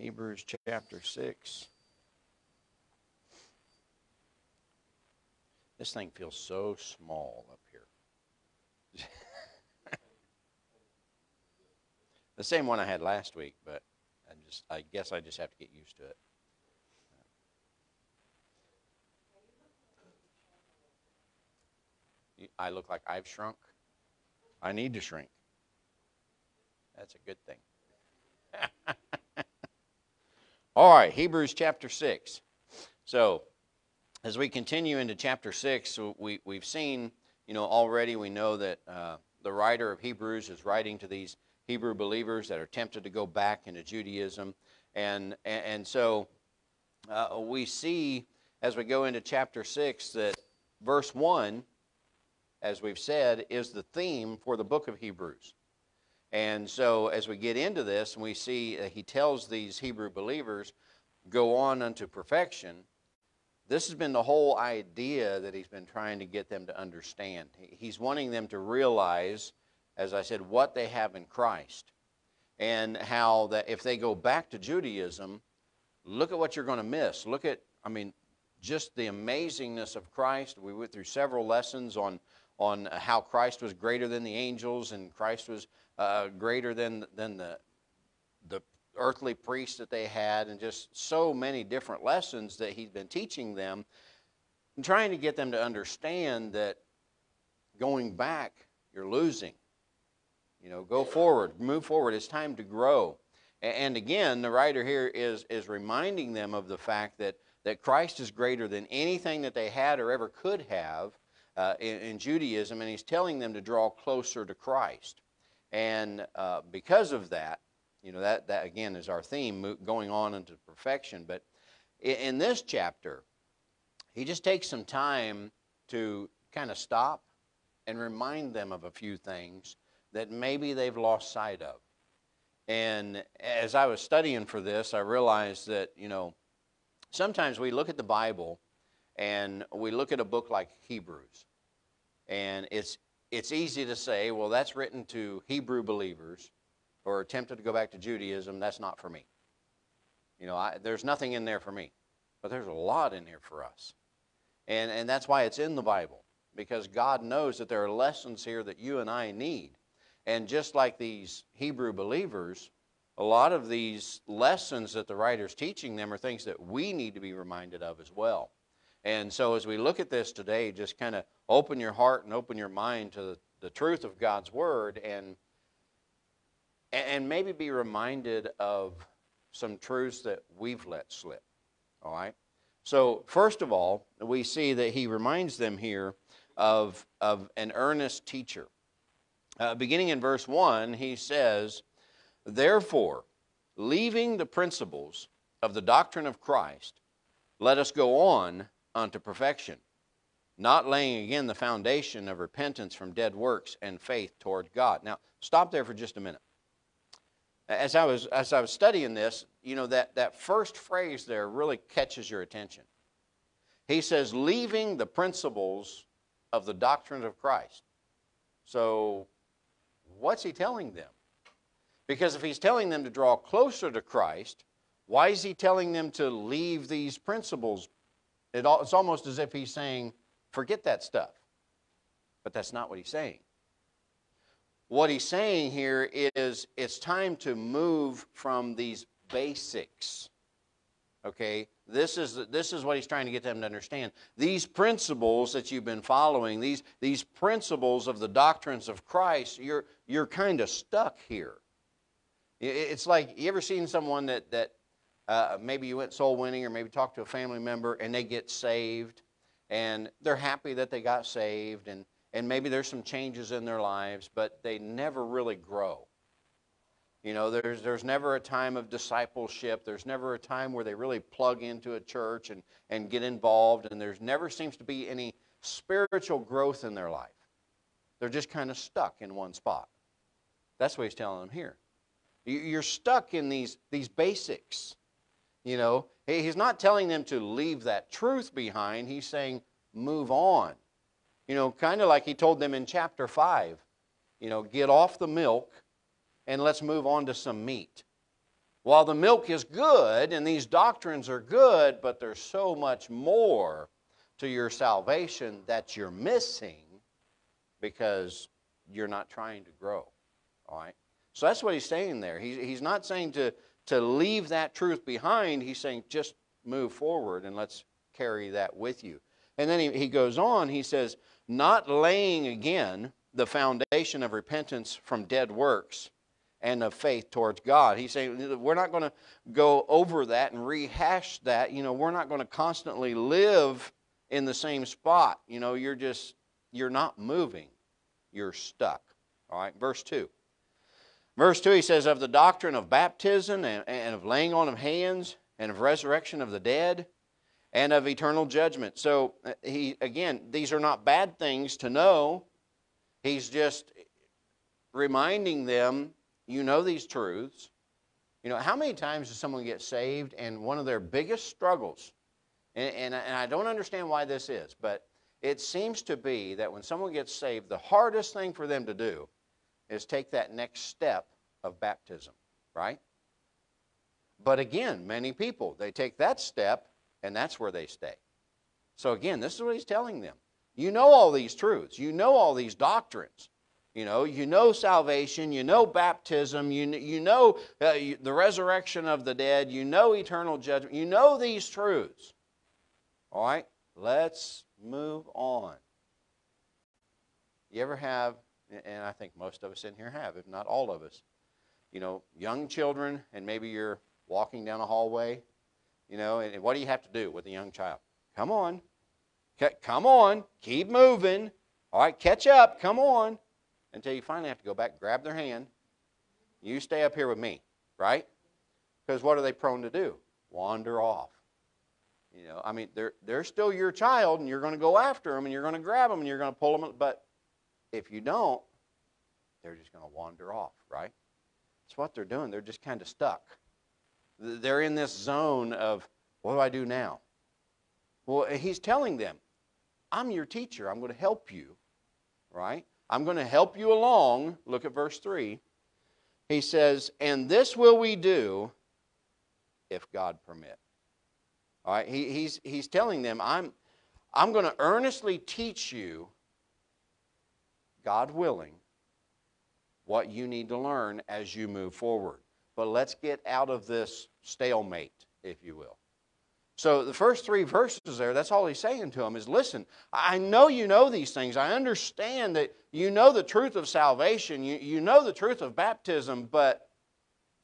Hebrews chapter 6. This thing feels so small up here. the same one I had last week, but I just I guess I just have to get used to it. I look like I've shrunk. I need to shrink. That's a good thing. All right, Hebrews chapter 6. So, as we continue into chapter 6, we, we've seen, you know, already we know that uh, the writer of Hebrews is writing to these Hebrew believers that are tempted to go back into Judaism. And, and, and so uh, we see as we go into chapter 6 that verse 1, as we've said, is the theme for the book of Hebrews. And so as we get into this, and we see uh, he tells these Hebrew believers, go on unto perfection. This has been the whole idea that he's been trying to get them to understand. He's wanting them to realize, as I said, what they have in Christ. And how that if they go back to Judaism, look at what you're going to miss. Look at, I mean, just the amazingness of Christ. We went through several lessons on, on how Christ was greater than the angels and Christ was uh, greater than, than the, the earthly priests that they had, and just so many different lessons that he's been teaching them, and trying to get them to understand that going back, you're losing. You know, go forward, move forward. It's time to grow. And again, the writer here is, is reminding them of the fact that, that Christ is greater than anything that they had or ever could have uh, in, in Judaism, and he's telling them to draw closer to Christ. And uh, because of that, you know, that, that again is our theme, going on into perfection. But in, in this chapter, he just takes some time to kind of stop and remind them of a few things that maybe they've lost sight of. And as I was studying for this, I realized that, you know, sometimes we look at the Bible and we look at a book like Hebrews, and it's it's easy to say, well, that's written to Hebrew believers who are tempted to go back to Judaism. That's not for me. You know, I, there's nothing in there for me. But there's a lot in there for us. And, and that's why it's in the Bible, because God knows that there are lessons here that you and I need. And just like these Hebrew believers, a lot of these lessons that the writer's teaching them are things that we need to be reminded of as well. And so as we look at this today, just kind of open your heart and open your mind to the, the truth of God's Word and, and maybe be reminded of some truths that we've let slip. All right? So, first of all, we see that he reminds them here of, of an earnest teacher. Uh, beginning in verse 1, he says, Therefore, leaving the principles of the doctrine of Christ, let us go on unto perfection, not laying again the foundation of repentance from dead works and faith toward God. Now, stop there for just a minute. As I was, as I was studying this, you know, that, that first phrase there really catches your attention. He says, leaving the principles of the doctrine of Christ. So, what's he telling them? Because if he's telling them to draw closer to Christ, why is he telling them to leave these principles it, it's almost as if he's saying, forget that stuff. But that's not what he's saying. What he's saying here is it's time to move from these basics. Okay? This is, this is what he's trying to get them to understand. These principles that you've been following, these, these principles of the doctrines of Christ, you're, you're kind of stuck here. It's like, you ever seen someone that, that uh, maybe you went soul winning or maybe talked to a family member and they get saved and they're happy that they got saved and, and maybe there's some changes in their lives, but they never really grow. You know, there's, there's never a time of discipleship. There's never a time where they really plug into a church and, and get involved, and there's never seems to be any spiritual growth in their life. They're just kind of stuck in one spot. That's what he's telling them here. You're stuck in these, these basics. You know, he's not telling them to leave that truth behind. He's saying, move on. You know, kind of like he told them in chapter 5, you know, get off the milk and let's move on to some meat. While the milk is good and these doctrines are good, but there's so much more to your salvation that you're missing because you're not trying to grow. All right? So that's what he's saying there. He, he's not saying to, to leave that truth behind, he's saying just move forward and let's carry that with you. And then he, he goes on, he says, not laying again the foundation of repentance from dead works and of faith towards God. He's saying we're not going to go over that and rehash that. You know, we're not going to constantly live in the same spot. You know, you're just, you're not moving, you're stuck. All right, verse 2. Verse 2, he says, Of the doctrine of baptism and, and of laying on of hands and of resurrection of the dead and of eternal judgment. So, uh, he again, these are not bad things to know. He's just reminding them, you know these truths. You know, how many times does someone get saved and one of their biggest struggles, and, and, and I don't understand why this is, but it seems to be that when someone gets saved, the hardest thing for them to do is take that next step of baptism, right? But again, many people, they take that step and that's where they stay. So again, this is what he's telling them. You know all these truths. You know all these doctrines. You know, you know salvation, you know baptism, you, you know uh, you, the resurrection of the dead, you know eternal judgment, you know these truths. All right, let's move on. You ever have, and I think most of us in here have, if not all of us, you know, young children, and maybe you're walking down a hallway, you know, and what do you have to do with a young child? Come on. Come on. Keep moving. All right, catch up. Come on. Until you finally have to go back, grab their hand. You stay up here with me, right? Because what are they prone to do? Wander off. You know, I mean, they're, they're still your child, and you're going to go after them, and you're going to grab them, and you're going to pull them. But if you don't, they're just going to wander off, right? That's what they're doing. They're just kind of stuck. They're in this zone of, what do I do now? Well, he's telling them, I'm your teacher. I'm going to help you, right? I'm going to help you along. Look at verse 3. He says, And this will we do if God permit. All right, he, he's, he's telling them, I'm, I'm going to earnestly teach you, God willing, what you need to learn as you move forward. But let's get out of this stalemate, if you will. So the first three verses there, that's all he's saying to them is listen, I know you know these things. I understand that you know the truth of salvation. You, you know the truth of baptism, but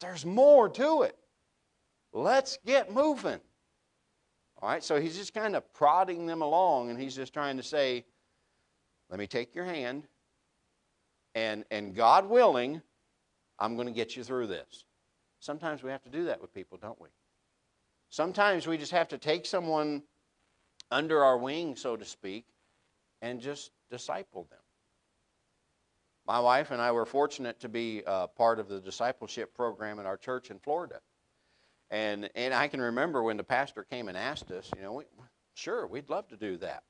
there's more to it. Let's get moving. All right, so he's just kind of prodding them along, and he's just trying to say, let me take your hand, and, and God willing, I'm going to get you through this. Sometimes we have to do that with people, don't we? Sometimes we just have to take someone under our wing, so to speak, and just disciple them. My wife and I were fortunate to be uh, part of the discipleship program in our church in Florida. And, and I can remember when the pastor came and asked us, you know, we, sure, we'd love to do that.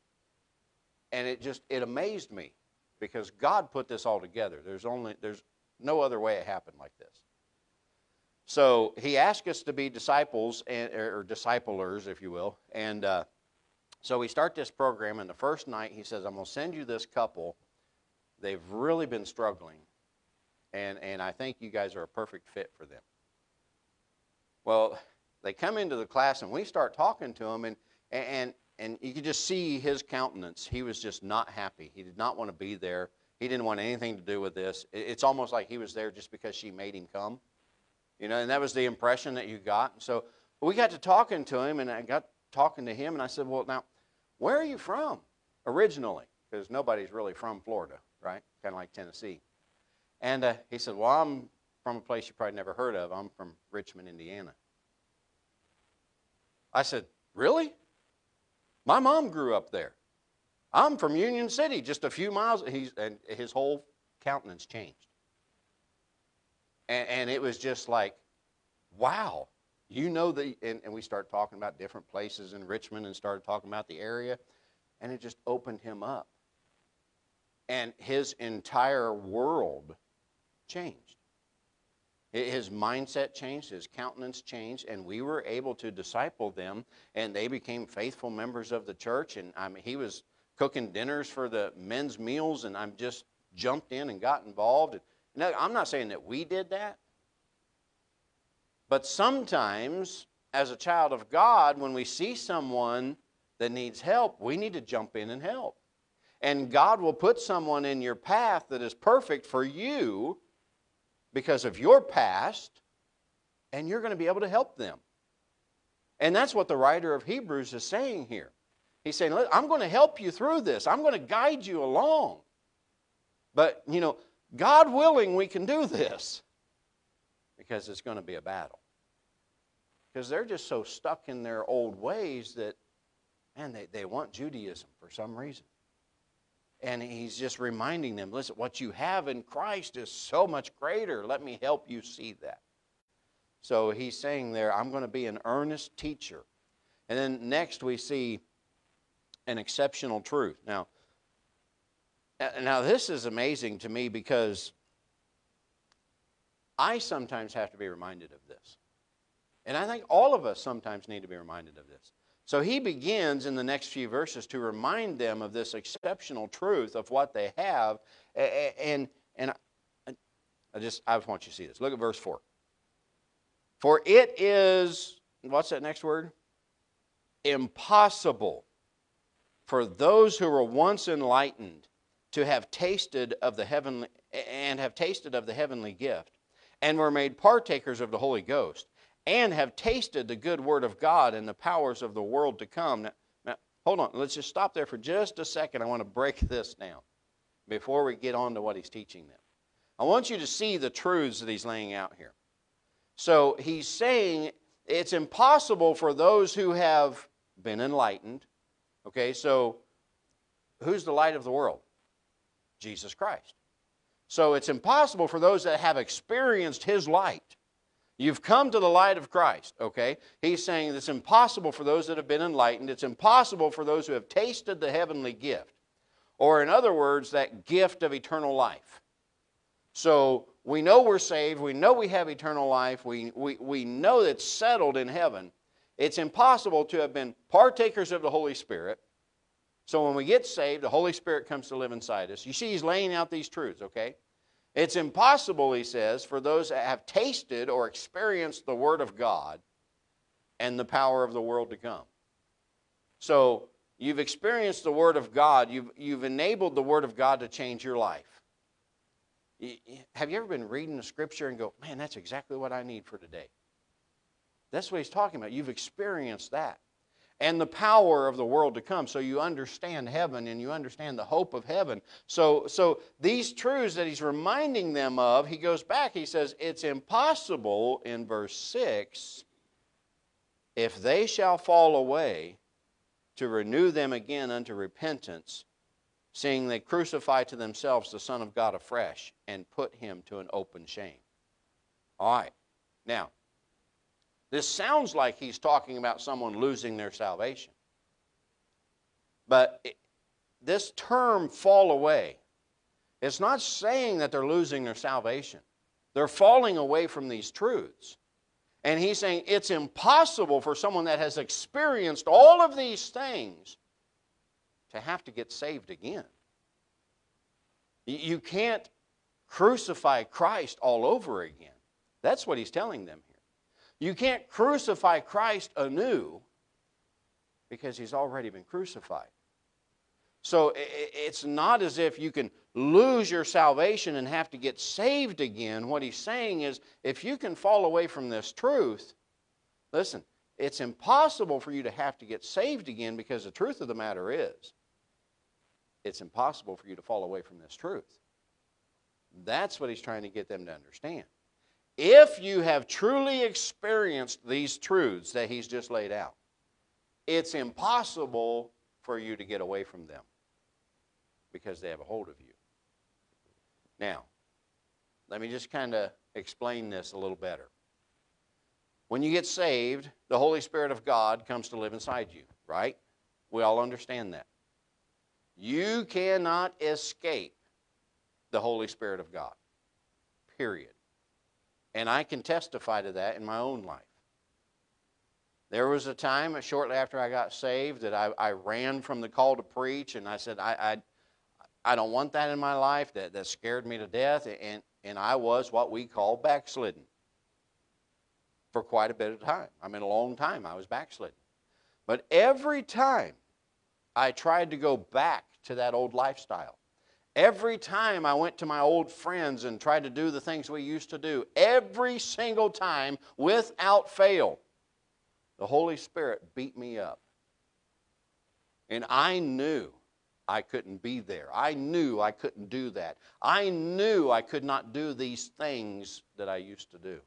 And it just, it amazed me because God put this all together. There's only, there's no other way it happened like this. So he asked us to be disciples and, or disciplers, if you will. And uh, so we start this program, and the first night he says, I'm going to send you this couple. They've really been struggling, and, and I think you guys are a perfect fit for them. Well, they come into the class, and we start talking to them, and, and, and you could just see his countenance. He was just not happy. He did not want to be there. He didn't want anything to do with this. It's almost like he was there just because she made him come. You know, and that was the impression that you got. So we got to talking to him, and I got talking to him, and I said, Well, now, where are you from originally? Because nobody's really from Florida, right? Kind of like Tennessee. And uh, he said, Well, I'm from a place you probably never heard of. I'm from Richmond, Indiana. I said, Really? My mom grew up there. I'm from Union City, just a few miles. He's, and his whole countenance changed. And, and it was just like, wow, you know the, and, and we started talking about different places in Richmond and started talking about the area, and it just opened him up. And his entire world changed. His mindset changed, his countenance changed, and we were able to disciple them, and they became faithful members of the church. And I mean, he was cooking dinners for the men's meals, and I'm just jumped in and got involved. And I'm not saying that we did that, but sometimes, as a child of God, when we see someone that needs help, we need to jump in and help. And God will put someone in your path that is perfect for you because of your past, and you're going to be able to help them. And that's what the writer of Hebrews is saying here. He's saying, I'm going to help you through this, I'm going to guide you along. But, you know, God willing, we can do this because it's going to be a battle. Because they're just so stuck in their old ways that, man, they, they want Judaism for some reason. And he's just reminding them listen, what you have in Christ is so much greater. Let me help you see that. So he's saying there, I'm going to be an earnest teacher. And then next we see an exceptional truth. Now, now this is amazing to me because I sometimes have to be reminded of this. And I think all of us sometimes need to be reminded of this. So he begins in the next few verses to remind them of this exceptional truth of what they have. And, and I just, I just want you to see this. Look at verse 4. For it is, what's that next word? Impossible for those who were once enlightened to have tasted of the heavenly and have tasted of the heavenly gift and were made partakers of the Holy Ghost and have tasted the good word of God and the powers of the world to come. Now, now, hold on, let's just stop there for just a second. I want to break this down before we get on to what he's teaching them. I want you to see the truths that he's laying out here. So he's saying it's impossible for those who have been enlightened. Okay, so who's the light of the world? Jesus Christ. So it's impossible for those that have experienced his light You've come to the light of Christ, okay? He's saying it's impossible for those that have been enlightened. It's impossible for those who have tasted the heavenly gift. Or, in other words, that gift of eternal life. So, we know we're saved. We know we have eternal life. We, we, we know it's settled in heaven. It's impossible to have been partakers of the Holy Spirit. So, when we get saved, the Holy Spirit comes to live inside us. You see, he's laying out these truths, okay? It's impossible, he says, for those that have tasted or experienced the Word of God and the power of the world to come. So, you've experienced the Word of God, you've, you've enabled the Word of God to change your life. Have you ever been reading the Scripture and go, man, that's exactly what I need for today? That's what he's talking about. You've experienced that and the power of the world to come. So you understand heaven and you understand the hope of heaven. So, so these truths that he's reminding them of, he goes back, he says, It's impossible in verse 6 if they shall fall away to renew them again unto repentance, seeing they crucify to themselves the Son of God afresh and put him to an open shame. All right. Now, this sounds like he's talking about someone losing their salvation. But it, this term, fall away, it's not saying that they're losing their salvation. They're falling away from these truths. And he's saying it's impossible for someone that has experienced all of these things to have to get saved again. You can't crucify Christ all over again. That's what he's telling them here. You can't crucify Christ anew because he's already been crucified. So it's not as if you can lose your salvation and have to get saved again. What he's saying is if you can fall away from this truth, listen, it's impossible for you to have to get saved again because the truth of the matter is it's impossible for you to fall away from this truth. That's what he's trying to get them to understand. If you have truly experienced these truths that he's just laid out, it's impossible for you to get away from them because they have a hold of you. Now, let me just kind of explain this a little better. When you get saved, the Holy Spirit of God comes to live inside you, right? We all understand that. You cannot escape the Holy Spirit of God, period. And I can testify to that in my own life. There was a time uh, shortly after I got saved that I, I ran from the call to preach, and I said, I, I, I don't want that in my life. That, that scared me to death, and, and I was what we call backslidden for quite a bit of time. I mean, a long time I was backslidden. But every time I tried to go back to that old lifestyle, every time I went to my old friends and tried to do the things we used to do, every single time, without fail, the Holy Spirit beat me up. And I knew I couldn't be there. I knew I couldn't do that. I knew I could not do these things that I used to do.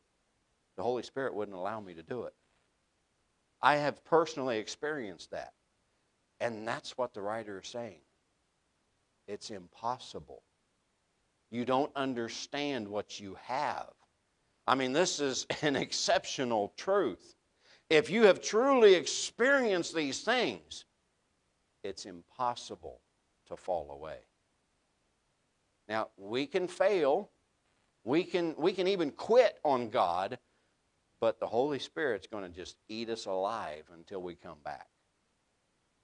The Holy Spirit wouldn't allow me to do it. I have personally experienced that. And that's what the writer is saying. It's impossible. You don't understand what you have. I mean, this is an exceptional truth. If you have truly experienced these things, it's impossible to fall away. Now, we can fail. We can, we can even quit on God, but the Holy Spirit's going to just eat us alive until we come back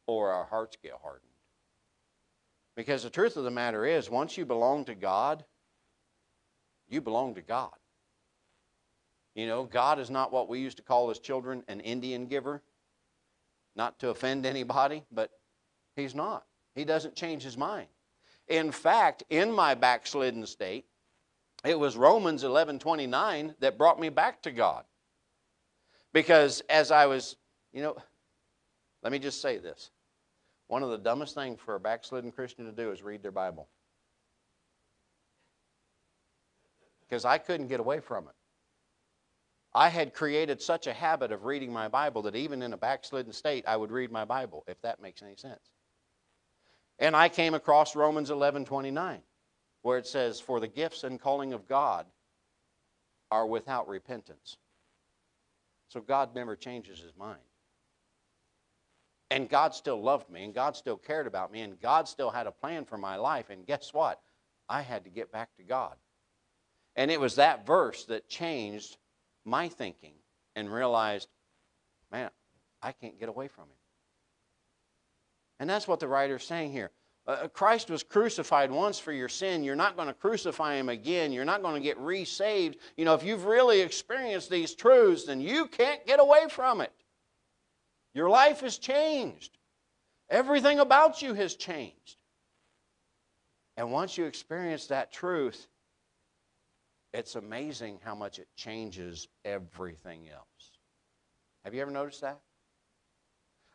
or our hearts get hardened. Because the truth of the matter is, once you belong to God, you belong to God. You know, God is not what we used to call as children an Indian giver. Not to offend anybody, but He's not. He doesn't change His mind. In fact, in my backslidden state, it was Romans 11:29 that brought me back to God. Because as I was, you know, let me just say this. One of the dumbest things for a backslidden Christian to do is read their Bible. Because I couldn't get away from it. I had created such a habit of reading my Bible that even in a backslidden state, I would read my Bible, if that makes any sense. And I came across Romans 11 29, where it says, For the gifts and calling of God are without repentance. So God never changes his mind. And God still loved me, and God still cared about me, and God still had a plan for my life. And guess what? I had to get back to God. And it was that verse that changed my thinking and realized, man, I can't get away from him. And that's what the writer's saying here. Uh, uh Christ was crucified once for your sin. You're not going to crucify him again. You're not going to get resaved. You know, if you've really experienced these truths, then you can't get away from it. Your life has changed. Everything about you has changed. And once you experience that truth, it's amazing how much it changes everything else. Have you ever noticed that?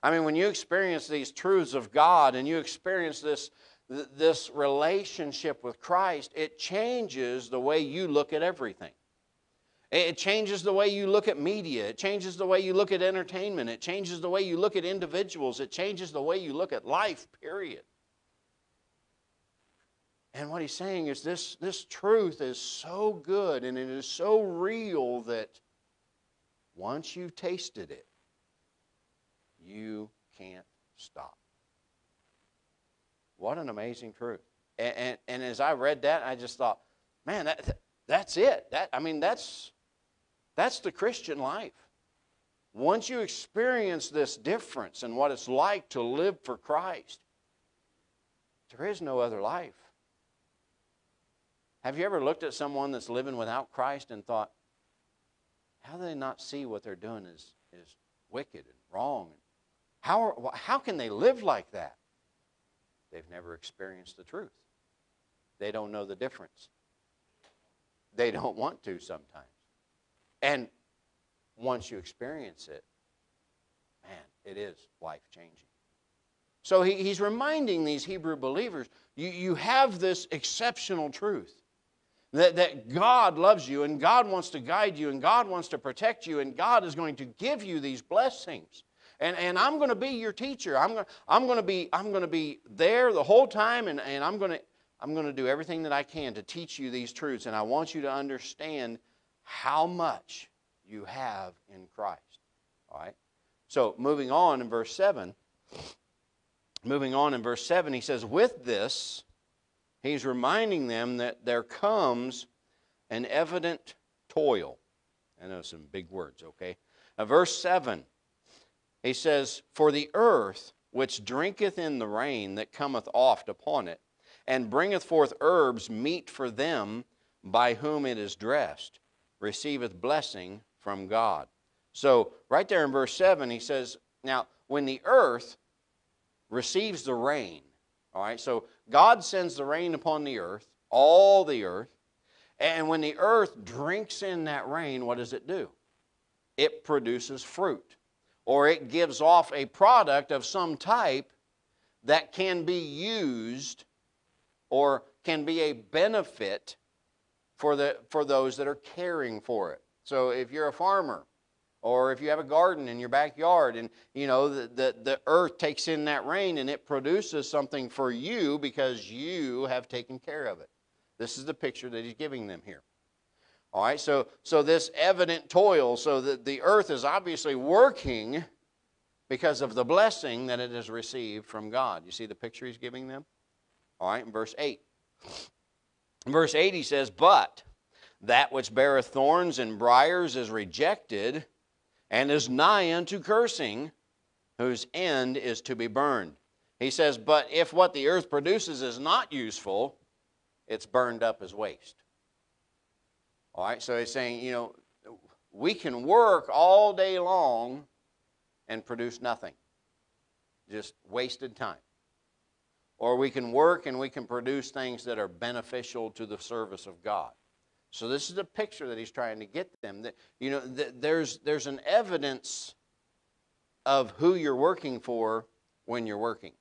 I mean, when you experience these truths of God and you experience this, this relationship with Christ, it changes the way you look at everything. It changes the way you look at media. It changes the way you look at entertainment. It changes the way you look at individuals. It changes the way you look at life, period. And what he's saying is this, this truth is so good and it is so real that once you've tasted it, you can't stop. What an amazing truth. And, and, and, as I read that, I just thought, man, that, that's it. That, I mean, that's, that's the Christian life. Once you experience this difference in what it's like to live for Christ, there is no other life. Have you ever looked at someone that's living without Christ and thought, how do they not see what they're doing is, is wicked and wrong? How, are, how can they live like that? They've never experienced the truth. They don't know the difference. They don't want to sometimes. And once you experience it, man, it is life changing. So he, he's reminding these Hebrew believers you, you have this exceptional truth. That, that God loves you and God wants to guide you and God wants to protect you and God is going to give you these blessings. And, and I'm going to be your teacher. I'm going, I'm going to be I'm going to be there the whole time and, and I'm going to I'm going to do everything that I can to teach you these truths. And I want you to understand how much you have in Christ. All right? So moving on in verse 7, moving on in verse 7, he says, With this, He's reminding them that there comes an evident toil. I know some big words, okay? Now, verse 7, he says, For the earth which drinketh in the rain that cometh oft upon it, and bringeth forth herbs meet for them by whom it is dressed, receiveth blessing from God. So, right there in verse 7, he says, Now, when the earth receives the rain, all right, so God sends the rain upon the earth, all the earth, and when the earth drinks in that rain, what does it do? It produces fruit, or it gives off a product of some type that can be used or can be a benefit for, the, for those that are caring for it. So if you're a farmer, or if you have a garden in your backyard and you know the, the, the, earth takes in that rain and it produces something for you because you have taken care of it. This is the picture that he's giving them here. All right so so this evident toil so that the earth is obviously working because of the blessing that it has received from god. You see the picture he's giving them? All right in verse 8 in verse 8 he says but that which beareth thorns and briers is rejected and is nigh unto cursing, whose end is to be burned. He says, But if what the earth produces is not useful, it's burned up as waste. All right, so he's saying, you know, we can work all day long and produce nothing, just wasted time. Or we can work and we can produce things that are beneficial to the service of God. So this is a picture that he's trying to get them. That you know, there's there's an evidence of who you're working for when you're working.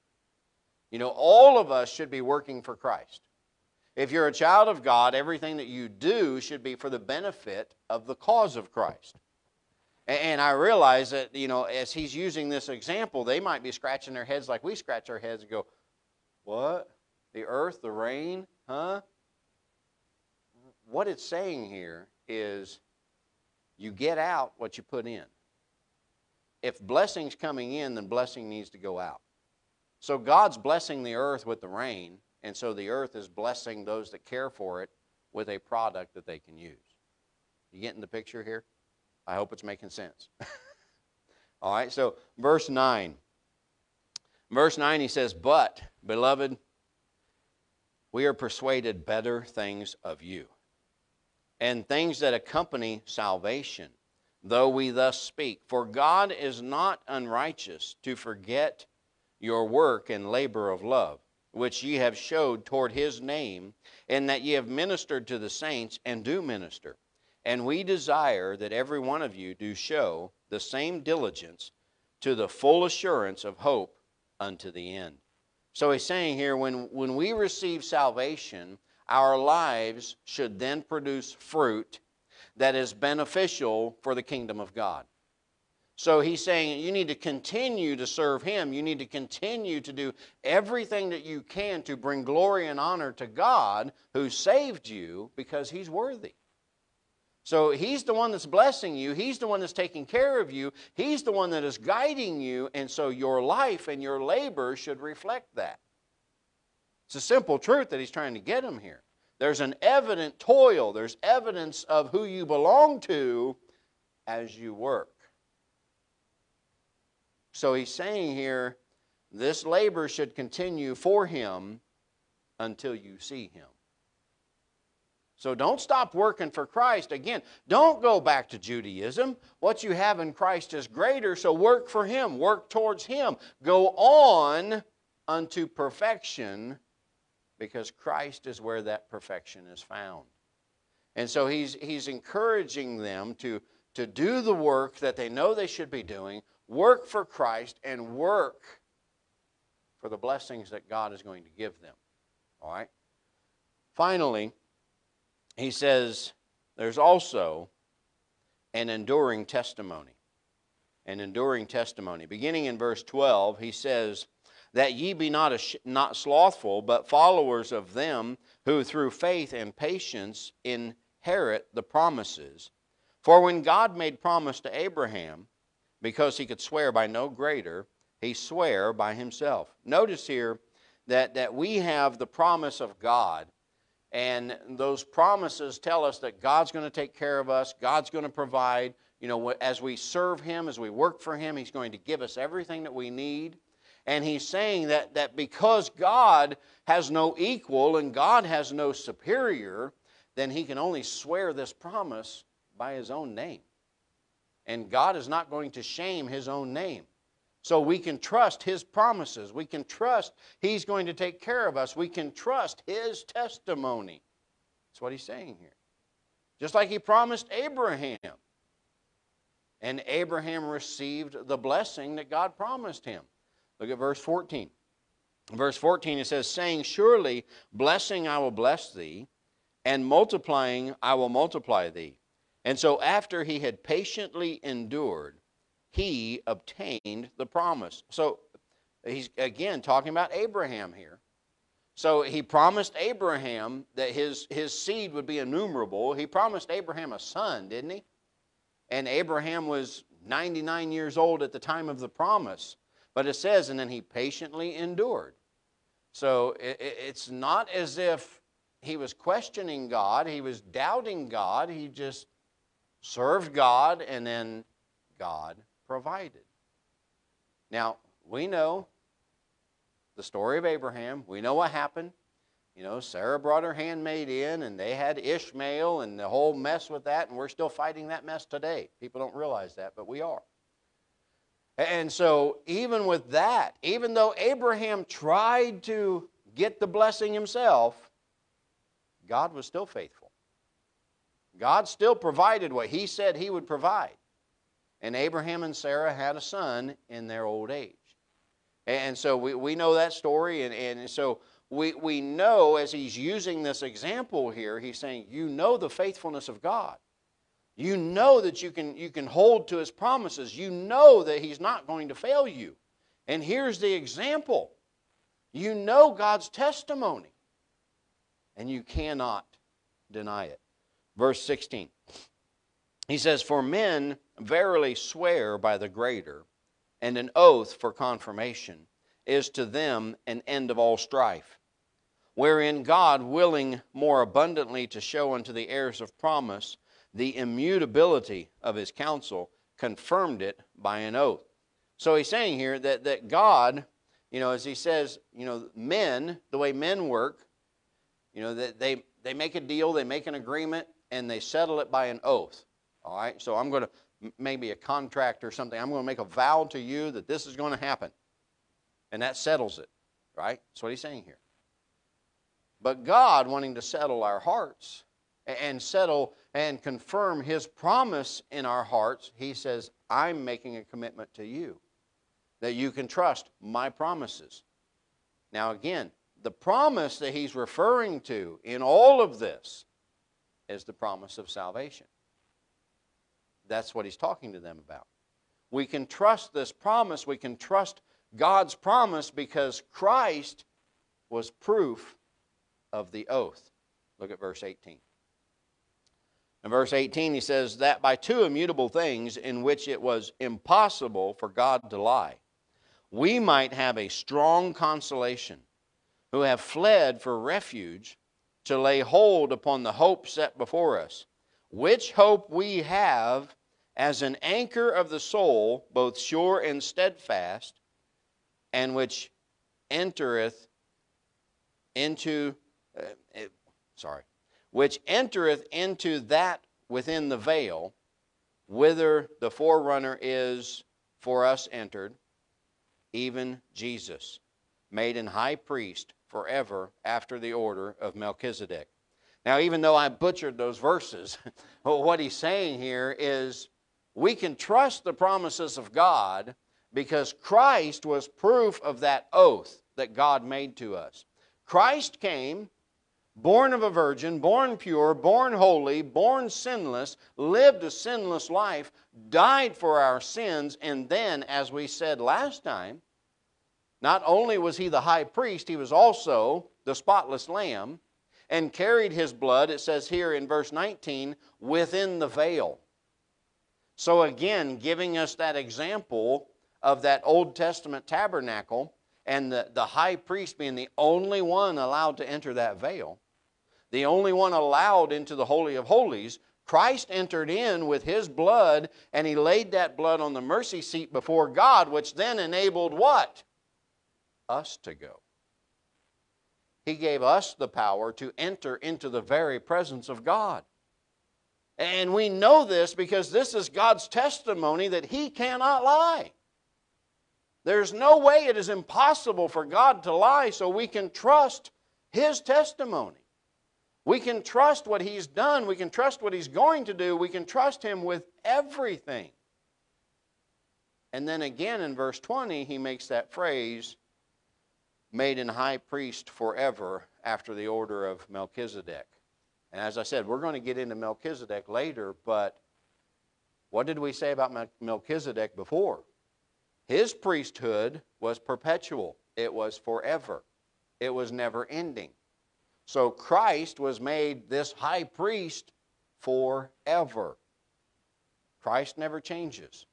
You know, all of us should be working for Christ. If you're a child of God, everything that you do should be for the benefit of the cause of Christ. And I realize that, you know, as he's using this example, they might be scratching their heads like we scratch our heads and go, What? The earth, the rain? Huh? what it's saying here is you get out what you put in. If blessing's coming in, then blessing needs to go out. So God's blessing the earth with the rain, and so the earth is blessing those that care for it with a product that they can use. You getting the picture here? I hope it's making sense. All right, so verse 9. Verse 9, he says, But, beloved, we are persuaded better things of you and things that accompany salvation, though we thus speak. For God is not unrighteous to forget your work and labor of love, which ye have showed toward his name, and that ye have ministered to the saints and do minister. And we desire that every one of you do show the same diligence to the full assurance of hope unto the end. So he's saying here when, when we receive salvation, our lives should then produce fruit that is beneficial for the kingdom of God. So he's saying you need to continue to serve him. You need to continue to do everything that you can to bring glory and honor to God who saved you because he's worthy. So he's the one that's blessing you. He's the one that's taking care of you. He's the one that is guiding you. And so your life and your labor should reflect that. It's a simple truth that he's trying to get him here. There's an evident toil, there's evidence of who you belong to as you work. So he's saying here, this labor should continue for him until you see him. So don't stop working for Christ. Again, don't go back to Judaism. What you have in Christ is greater, so work for him, work towards him. Go on unto perfection because Christ is where that perfection is found. And so he's, he's encouraging them to, to do the work that they know they should be doing, work for Christ, and work for the blessings that God is going to give them. All right? Finally, he says there's also an enduring testimony. An enduring testimony. Beginning in verse 12, he says, that ye be not, not slothful, but followers of them who through faith and patience inherit the promises. For when God made promise to Abraham, because he could swear by no greater, he sware by himself. Notice here that, that we have the promise of God, And those promises tell us that God's going to take care of us, God's going to provide. You know, as we serve Him, as we work for Him, He's going to give us everything that we need. And He's saying that, that because God has no equal and God has no superior, then He can only swear this promise by His own name. And God is not going to shame His own name. So we can trust His promises. We can trust He's going to take care of us. We can trust His testimony. That's what He's saying here. Just like He promised Abraham. And Abraham received the blessing that God promised him. Look at verse 14. Verse 14 it says, saying, Surely blessing I will bless thee, and multiplying I will multiply thee. And so after he had patiently endured, he obtained the promise. So he's again talking about Abraham here. So he promised Abraham that his, his seed would be innumerable. He promised Abraham a son, didn't he? And Abraham was 99 years old at the time of the promise. But it says, and then he patiently endured. So it, it's not as if he was questioning God, he was doubting God. He just served God, and then God provided. Now, we know the story of Abraham. We know what happened. You know, Sarah brought her handmaid in, and they had Ishmael and the whole mess with that, and we're still fighting that mess today. People don't realize that, but we are. And so, even with that, even though Abraham tried to get the blessing himself, God was still faithful. God still provided what he said he would provide. And Abraham and Sarah had a son in their old age. And so we, we know that story. And, and so we, we know as he's using this example here, he's saying, You know the faithfulness of God. You know that you can, you can hold to his promises. You know that he's not going to fail you. And here's the example you know God's testimony, and you cannot deny it. Verse 16. He says, For men verily swear by the greater, and an oath for confirmation is to them an end of all strife, wherein God, willing more abundantly to show unto the heirs of promise the immutability of his counsel, confirmed it by an oath. So he's saying here that, that God, you know, as he says, you know, men, the way men work, you know, that they, they make a deal, they make an agreement, and they settle it by an oath. All right, so I'm going to, maybe a contract or something, I'm going to make a vow to you that this is going to happen. And that settles it, right? That's what he's saying here. But God, wanting to settle our hearts and settle and confirm his promise in our hearts, he says, I'm making a commitment to you that you can trust my promises. Now, again, the promise that he's referring to in all of this is the promise of salvation. That's what he's talking to them about. We can trust this promise. We can trust God's promise because Christ was proof of the oath. Look at verse 18. In verse 18, he says, That by two immutable things in which it was impossible for God to lie, we might have a strong consolation, who have fled for refuge to lay hold upon the hope set before us, which hope we have as an anchor of the soul, both sure and steadfast, and which entereth into, uh, it, sorry, which entereth into that within the veil, whither the forerunner is for us entered, even Jesus, made an high priest forever after the order of Melchizedek. Now, even though I butchered those verses, what he's saying here is we can trust the promises of God because Christ was proof of that oath that God made to us. Christ came, born of a virgin, born pure, born holy, born sinless, lived a sinless life, died for our sins, and then, as we said last time, not only was he the high priest, he was also the spotless lamb and carried his blood, it says here in verse 19, within the veil. So, again, giving us that example of that Old Testament tabernacle and the, the high priest being the only one allowed to enter that veil. the only one allowed into the Holy of Holies, Christ entered in with his blood and he laid that blood on the mercy seat before God, which then enabled what? Us to go. He gave us the power to enter into the very presence of God. And we know this because this is God's testimony that He cannot lie. There's no way it is impossible for God to lie, so we can trust His testimony. We can trust what He's done. We can trust what He's going to do. We can trust Him with everything. And then again in verse 20, He makes that phrase, made an high priest forever after the order of Melchizedek. And as I said, we're going to get into Melchizedek later, but what did we say about Melchizedek before? His priesthood was perpetual, it was forever, it was never ending. So Christ was made this high priest forever. Christ never changes.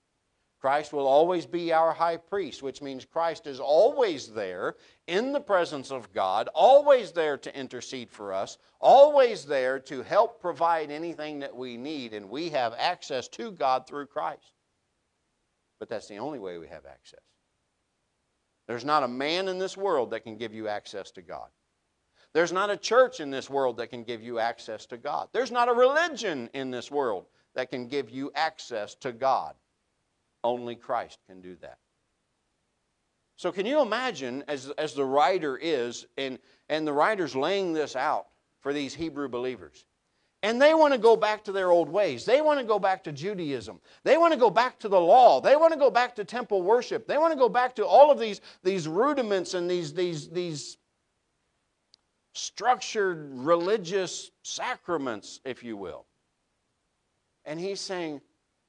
Christ will always be our high priest, which means Christ is always there in the presence of God, always there to intercede for us, always there to help provide anything that we need, and we have access to God through Christ. But that's the only way we have access. There's not a man in this world that can give you access to God. There's not a church in this world that can give you access to God. There's not a religion in this world that can give you access to God. Only Christ can do that. So, can you imagine, as, as the writer is, and, and the writer's laying this out for these Hebrew believers? And they want to go back to their old ways. They want to go back to Judaism. They want to go back to the law. They want to go back to temple worship. They want to go back to all of these, these rudiments and these, these, these structured religious sacraments, if you will. And he's saying,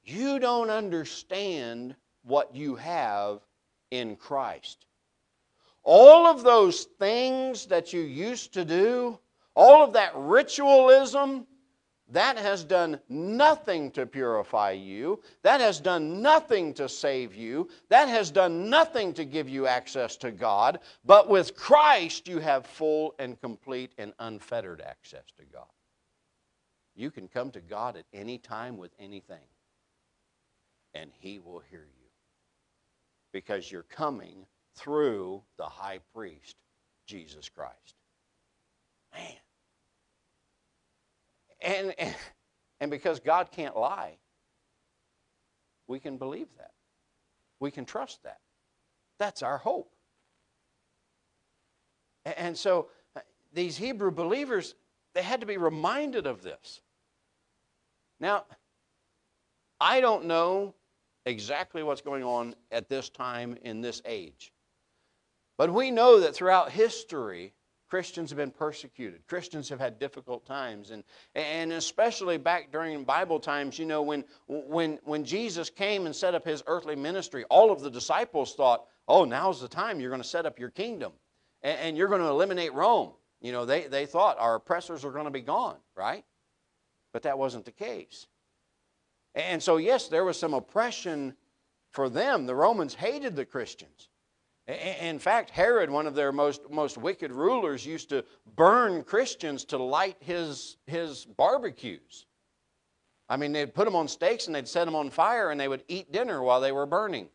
You don't understand what you have in Christ. All of those things that you used to do, all of that ritualism, that has done nothing to purify you. That has done nothing to save you. That has done nothing to give you access to God. But with Christ, you have full and complete and unfettered access to God. You can come to God at any time with anything, and He will hear you because you're coming through the high priest, Jesus Christ. Man. And, and, and because God can't lie, we can believe that. We can trust that. That's our hope. And so uh, these Hebrew believers, they had to be reminded of this. Now, I don't know exactly what's going on at this time in this age. But we know that throughout history, Christians have been persecuted. Christians have had difficult times. And, and especially back during Bible times, you know, when, when, when Jesus came and set up his earthly ministry, all of the disciples thought, oh, now's the time you're going to set up your kingdom and, and you're going to eliminate Rome. You know, they, they thought our oppressors are going to be gone, right? But that wasn't the case. And so, yes, there was some oppression for them. The Romans hated the Christians. In fact, Herod, one of their most, most wicked rulers, used to burn Christians to light his, his barbecues. I mean, they'd put them on stakes and they'd set them on fire and they would eat dinner while they were burning.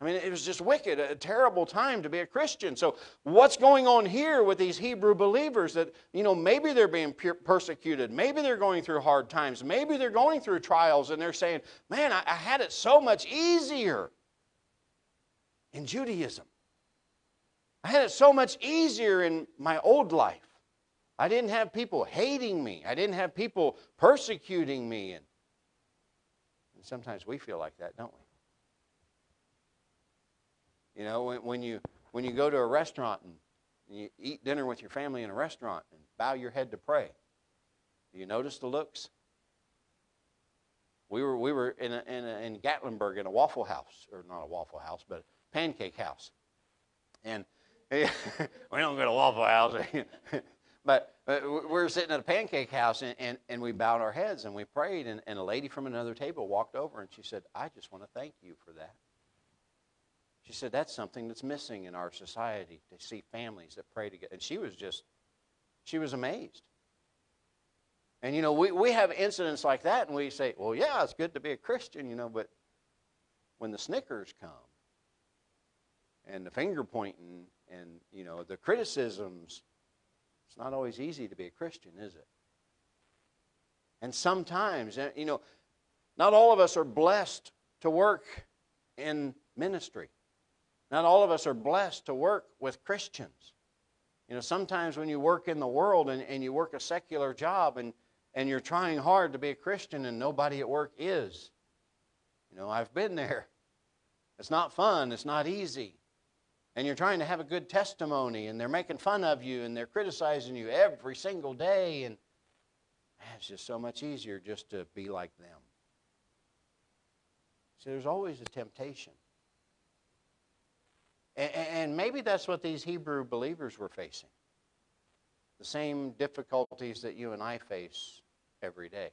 I mean, it was just wicked, a terrible time to be a Christian. So, what's going on here with these Hebrew believers that, you know, maybe they're being persecuted, maybe they're going through hard times, maybe they're going through trials, and they're saying, man, I, I had it so much easier in Judaism. I had it so much easier in my old life. I didn't have people hating me. I didn't have people persecuting me. And, and sometimes we feel like that, don't we? You know, when, when, you, when you go to a restaurant and you eat dinner with your family in a restaurant and bow your head to pray, do you notice the looks? We were, we were in, a, in, a, in Gatlinburg in a Waffle House, or not a Waffle House, but pancake house. And we don't go to Waffle House. but, but we were sitting at a pancake house and, and, and we bowed our heads and we prayed. And, and a lady from another table walked over and she said, I just want to thank you for that. She said, That's something that's missing in our society to see families that pray together. And she was just, she was amazed. And you know, we, we have incidents like that, and we say, well, yeah, it's good to be a Christian, you know, but when the Snickers come and the finger pointing and, you know, the criticisms, it's not always easy to be a Christian, is it? And sometimes, you know, not all of us are blessed to work in ministry. Not all of us are blessed to work with Christians. You know, sometimes when you work in the world and, and you work a secular job and, and you're trying hard to be a Christian and nobody at work is. You know, I've been there. It's not fun, it's not easy. And you're trying to have a good testimony and they're making fun of you and they're criticizing you every single day. And man, it's just so much easier just to be like them. See, there's always a temptation. And maybe that's what these Hebrew believers were facing the same difficulties that you and I face every day.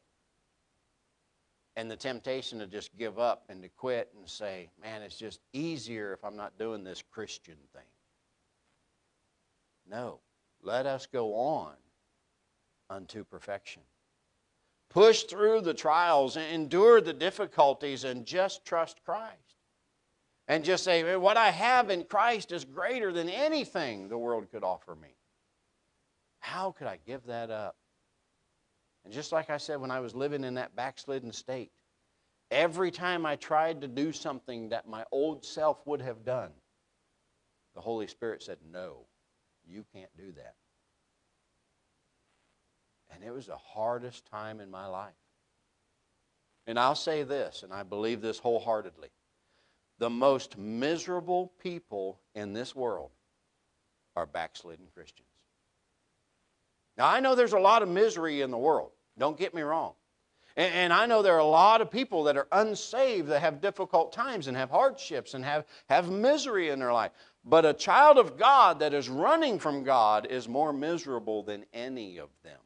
And the temptation to just give up and to quit and say, man, it's just easier if I'm not doing this Christian thing. No, let us go on unto perfection. Push through the trials, and endure the difficulties, and just trust Christ. And just say, what I have in Christ is greater than anything the world could offer me. How could I give that up? And just like I said when I was living in that backslidden state, every time I tried to do something that my old self would have done, the Holy Spirit said, No, you can't do that. And it was the hardest time in my life. And I'll say this, and I believe this wholeheartedly the most miserable people in this world are backslidden Christians. Now, I know there's a lot of misery in the world. Don't get me wrong. And, I know there are a lot of people that are unsaved that have difficult times and have hardships and have, have misery in their life. But a child of God that is running from God is more miserable than any of them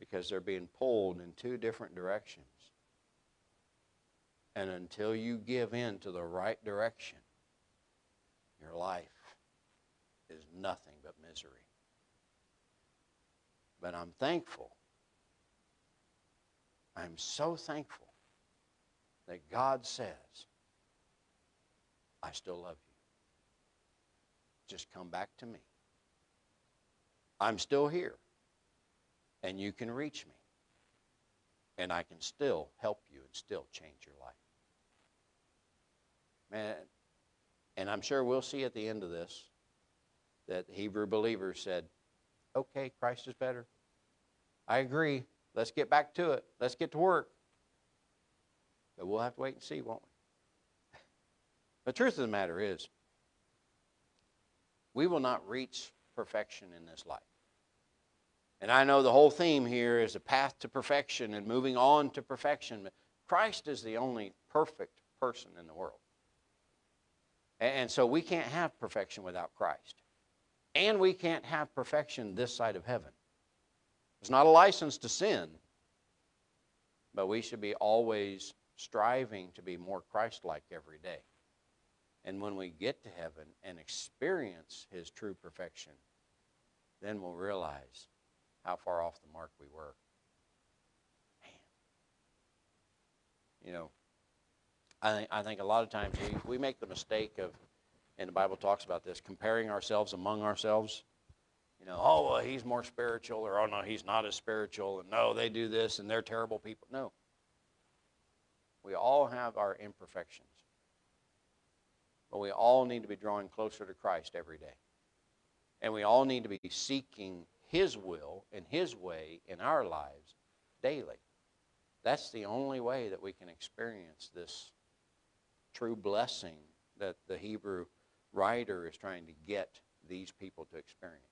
because they're being pulled in two different directions. And until you give in to the right direction, your life is nothing but misery. But I'm thankful. I'm so thankful that God says, I still love you. Just come back to me. I'm still here, and you can reach me, and I can still help you and still change your life. Man, and I'm sure we'll see at the end of this that Hebrew believers said, okay, Christ is better. I agree. Let's get back to it. Let's get to work. But we'll have to wait and see, won't we? The truth of the matter is, we will not reach perfection in this life. And I know the whole theme here is a path to perfection and moving on to perfection. But Christ is the only perfect person in the world. And so we can't have perfection without Christ. And we can't have perfection this side of heaven. It's not a license to sin, but we should be always striving to be more Christ like every day. And when we get to heaven and experience His true perfection, then we'll realize how far off the mark we were. Man. You know, I think, I think a lot of times we, we make the mistake of, and the Bible talks about this, comparing ourselves among ourselves. You know, oh, well, he's more spiritual, or oh, no, he's not as spiritual, and no, they do this, and they're terrible people. No. We all have our imperfections. But we all need to be drawing closer to Christ every day. And we all need to be seeking His will and His way in our lives daily. That's the only way that we can experience this true blessing that the Hebrew writer is trying to get these people to experience.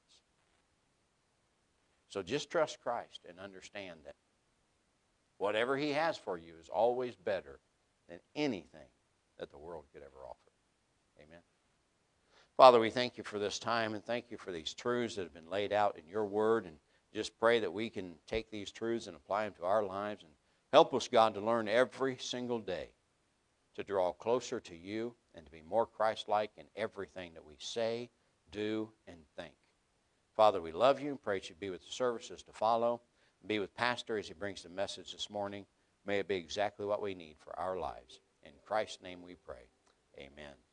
So just trust Christ and understand that whatever He has for you is always better than anything that the world could ever offer. Amen. Father, we thank you for this time and thank you for these truths that have been laid out in your word and just pray that we can take these truths and apply them to our lives and help us, God, to learn every single day to draw closer to you and to be more Christ like in everything that we say, do, and think. Father, we love you. And pray that you be with the services to follow. Be with Pastor as he brings the message this morning. May it be exactly what we need for our lives. In Christ's name we pray. Amen.